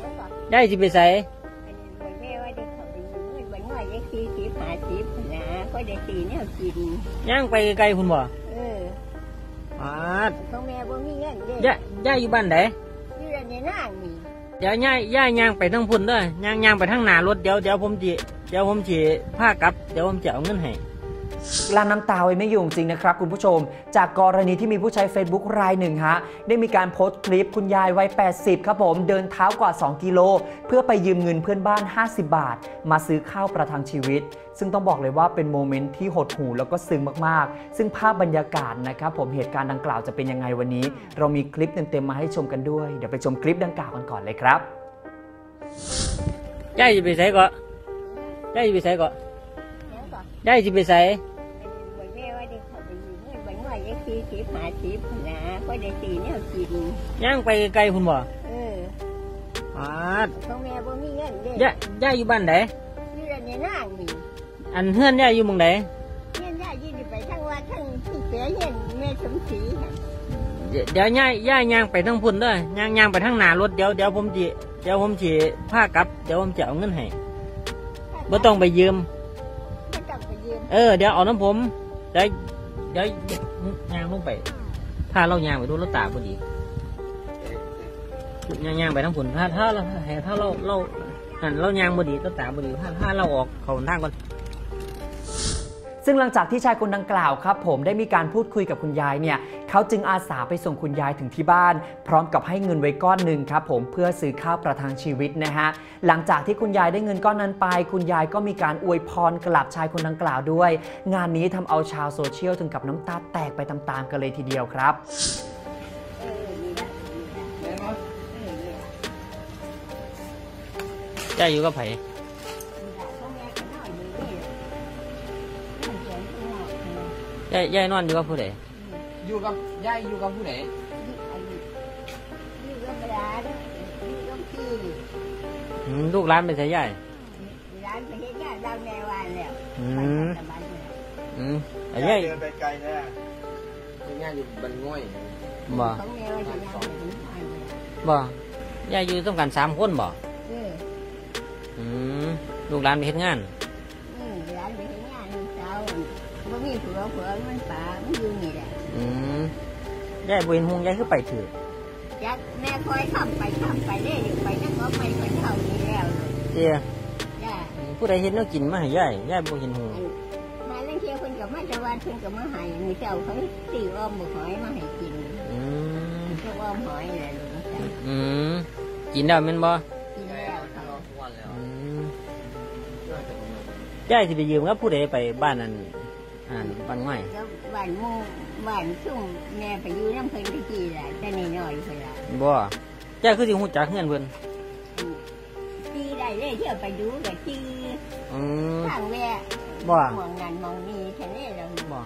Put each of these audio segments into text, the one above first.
แล้วก็ยายสิไปใส่อันนี้เหมือนแม่ว่าได้เขาไปอยู่เงินวันน้อยยังสี่สิบห้าสิบนะก็ได้สี่แนวกินย่างไปไกลๆคุณบ่เออปาดของแม่บ่มีเงินเด้ยายยายอยู่บ้านไหนอยู่ในนางนี่เดี๋ยวยายยายย่างไปทางพุ่นเด้อย่างย่างไปทางหน้ารถเดี๋ยวเดี๋ยวผมจิเดี๋ยวผมจิพากลับ เดี๋ยวผมจะเอาเงินให้ กลั้นน้ำตาไว้ไม่อยู่จริงนะครับคุณผู้ชม จากกรณีที่มีผู้ใช้ Facebook รายหนึ่งฮะได้มีการโพสต์คลิปคุณยายวัย 80 ครับผม เดินเท้ากว่า 2 กิโล เพื่อไปยืมเงินเพื่อนบ้าน 50 บาท มาซื้อข้าวประทังชีวิต ซึ่งต้องบอกเลยว่าเป็น moment ที่หดหู่แล้วก็ซึ้งมากๆ ซึ่งภาพบรรยากาศนะครับผมเหตุการณ์ดังกล่าวจะเป็นยังไงวันนี้ เรามีคลิปเต็มๆมาให้ชมกันด้วยเดี๋ยวไปชมคลิปดังกล่าวกันก่อนเลยครับยายสิไปใส่ก็ยายสิไปใส่ก็แล้วก็ยายสิไปใส่ งินวันน้อยยังสี่สิบห้าสิบนะก็ได้สี่แนวกินย่างไปไกลๆคุณบ่เออปาดของแม่บ่มีเงินเด้ยายยายอยู่บ้านไหนอยู่ในนางนี่อันเฮือนยายอยู่หมองไหนเงี้ยย่ายืนไปทั้งวัดทั้งที่เสียเงี้ยแม่สมศรีค่ะเดี๋ยวเดี๋ยวยายยายย่างไปทางพุ่นเด้อย่างย่างไปทางหน้ารถเดี๋ยวเดี๋ยวผมจิเดี๋ยวผมจิพากลับเดี๋ยวผมจะเอาเงินให้บ่ต้องไปยืม ไม่ต้องไปยืม เออเดี๋ยวเอาน้ำผมเดี๋ยวเดี๋ยวยางลงไปถ้าเรายางไปดูรถตาพอดียางยางไปทั้งผลถ้าถ้าเราถ้าเราเราอันเรายางพอดีรถตาพอดีถ้าถ้าเราออกเขาทางก่อน ซึ่งหลังจากที่ชายคนดังกล่าวครับผมได้มีการพูดคุยกับคุณยายเนี่ยเขาจึงอาสาไปส่งคุณยายถึงที่บ้าน พร้อมกับให้เงินไว้ก้อนหนึ่งครับผมเพื่อซื้อข้าวประทังชีวิตนะฮะหลังจากที่คุณยายได้เงินก้อนนั้นไป คุณยายก็มีการอวยพรกลับชายคนดังกล่าวด้วย งานนี้ทำเอาชาวโซเชียลถึงกับน้ำตาแตกไปตามๆกันเลยทีเดียวครับเออนี่ละออนี่ละย่าอยู่กับไผ ข้างนอกย่าย่านอนอยู่กับผู้ใดอยู่กับยายอยู่กับผู้ใดนี่อันนี้นี่ก็ไม่ได้เด้อนี่ก็พี่อืมลูกหลานไปใส่ย่ายร้านไปเฮ็ดงานดาวแม่วานแล้วอืไปมทำบ้านเนี่ยอืมแต่ย่ายเดินไปไกลแท้มีงานอยู่บันง่อยบ่ของแม่ว่าจะยังไม่ถึงทางเลยบ่ย่าอยู่ต้องกันสามคนบ่เอออืมลูกหลานไปเฮ็ดงาน บ่มีผัวผัวมันป่ามันอยู่นี่แหละอืมย่ายบ่เห็นหงย่ายคือไปถือจักแม่คอยขับไปขับไปเรื่อยไปจักก็ไปคนเท่านี้แล้วเลยเตี้ยจ้าผู้ใดเห็นแนวกินมาให้ย่ายย่ายบ่เห็นหงอันมาเล่นเที่ยวคนกับมาจะวานคนกับมาใหายมือเจ้าเขาตีอ้อมบุกหอยมาให้กินอืมเจ้าอ้อมหอยแหละลุงจ้าอืมกินแล้วแม่นบ่กินแล้วเขาวันแล้วอืมย่ายสิไปยืมกับผู้ใดไปบ้านนั้น อ่านบ้านง่อยก็บ้านหมู่บ้านซุ่มแม่ไปอยู่น้ำเพิ่นตะกี้แหละแต่นี่น้อยเพิ่นละบ่ย่ายคือสิฮู้จักเฮือนเพิ่นตีได้เลยเที่ยวไปดูกับตีอืมทางแวะบ่มองนั่นมองนี่แค่นี้เราบ่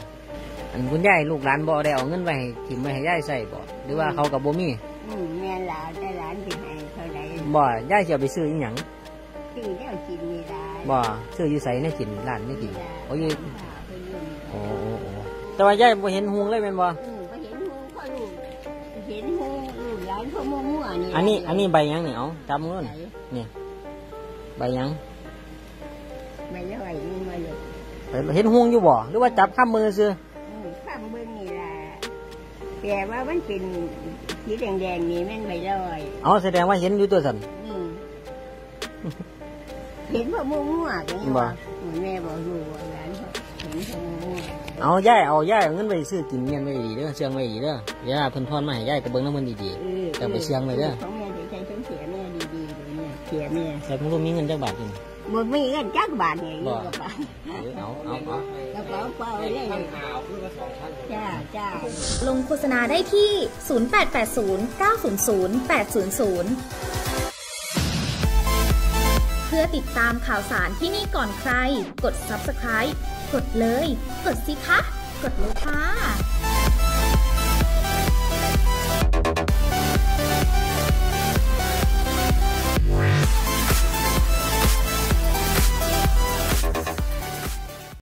อันคุณยายลูกหลานบ่ได้เอาเงินไว้ให้ทิมไว้ให้ยายใส่บ่หรือว่าเขากับบ่มีอืมแม่ลาแต่ร้านสิให้เท่าใดบ่ยายสิเอาไปซื้ออีหยังตีแล้วกินนี่ได้บ่ซื้ออยู่ไสในกินร้านในกินโอ้ยอยู่โอ้โอ้โอ้ แต่ว่ายายบ่เห็นหุงเลยแม่นบ่อืมก็เห็นหูเขาลูกเห็นหูลูกหลานเขามั่วๆนี่อันนี้อันนี้ใบหยังนี่เอาจับมือหน่อยนี่ใบหยังไม่ย่อยนี่มาอยู่ไปเห็นหุงอยู่บ่หรือว่าจับข้ามมือซื้ออืมข้ามเบื้องนี่ล่ะแต่ว่ามันเป็นสีแดงๆนี่มันไม่ย่อยเอาแสดงว่าเห็นอยู่ตัวสั่นอืมเห็นพ่อมั่วๆกันนี่บ่ว่าแม่บอกอยู่ว่า เอายายเอายายเอาเงินไปซื้อกินเมียนไว้ดีเด้อเชื่องไว้ดีเด้ออย่าเพิ่นทอนมาให้ยายก็เบิ่งนำมันดีเออจะไปเชียงไว้เด้อของแม่จะใช้ต้องเสียแม่ดีๆเลยเนี่ยเสียแม่ๆแต่ผมก็มีเงินจักบาทนี่หมดมีเงินจักบาทเนี่ยอยู่บ่กับป้าเออเอาเอาเอากระเป๋าเปล่าเลยท่านหาวเพื่อสองท่านจ้าจ้าลงโฆษณาได้ที่ 0880 900 800เพื่อติดตามข่าวสารที่นี่ก่อนใคร กด subscribe กดเลย กดสิคะ กดเลยค่ะ